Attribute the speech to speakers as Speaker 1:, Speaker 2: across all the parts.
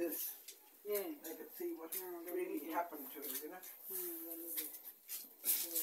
Speaker 1: this,
Speaker 2: Yeah.
Speaker 1: I could see what really happened to it, you know.
Speaker 2: Mm,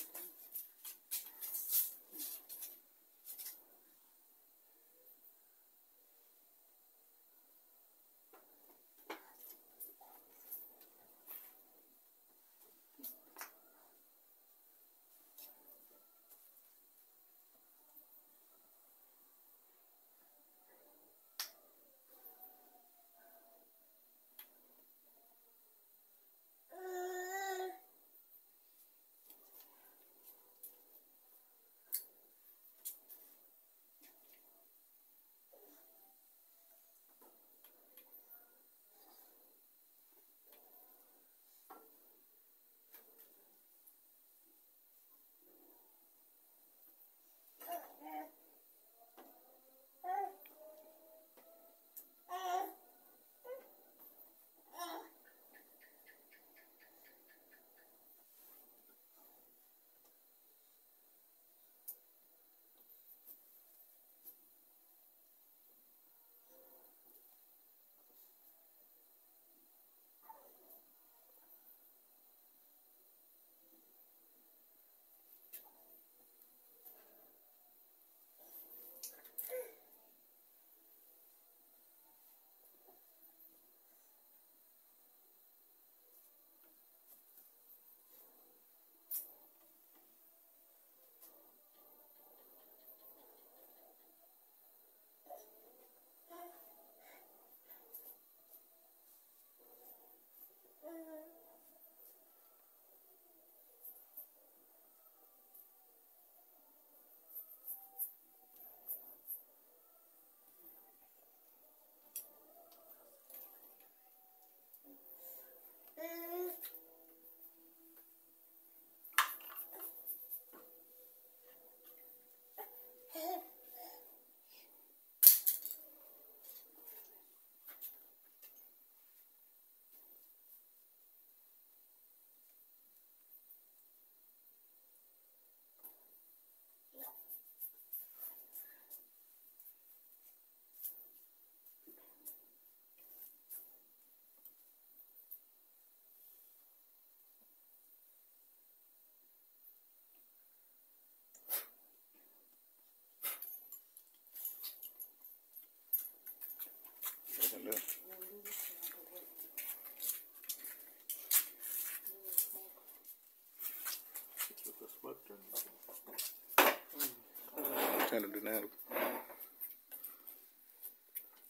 Speaker 3: Turn it down.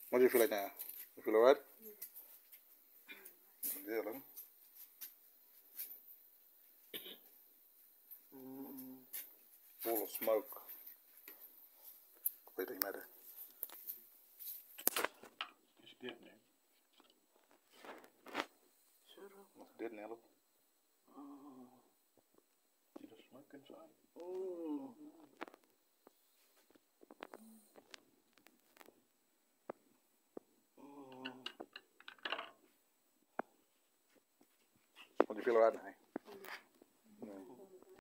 Speaker 3: What do you feel like now? You feel alright? Yeah, look. Full of smoke. Wait a minute.
Speaker 4: It's getting there.
Speaker 3: What's dead now? Look. Oh.
Speaker 4: See the smoke inside?
Speaker 3: Oh. What do you feel alright now?